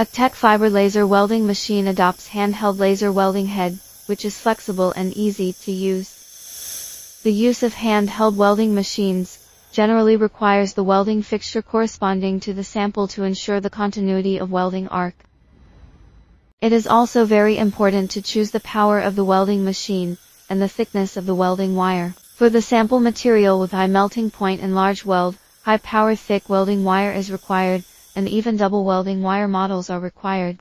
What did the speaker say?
AccTek Fiber laser welding machine adopts handheld laser welding head, which is flexible and easy to use. The use of handheld welding machines generally requires the welding fixture corresponding to the sample to ensure the continuity of welding arc. It is also very important to choose the power of the welding machine and the thickness of the welding wire. For the sample material with high melting point and large weld, high power thick welding wire is required, and even double welding wire models are required.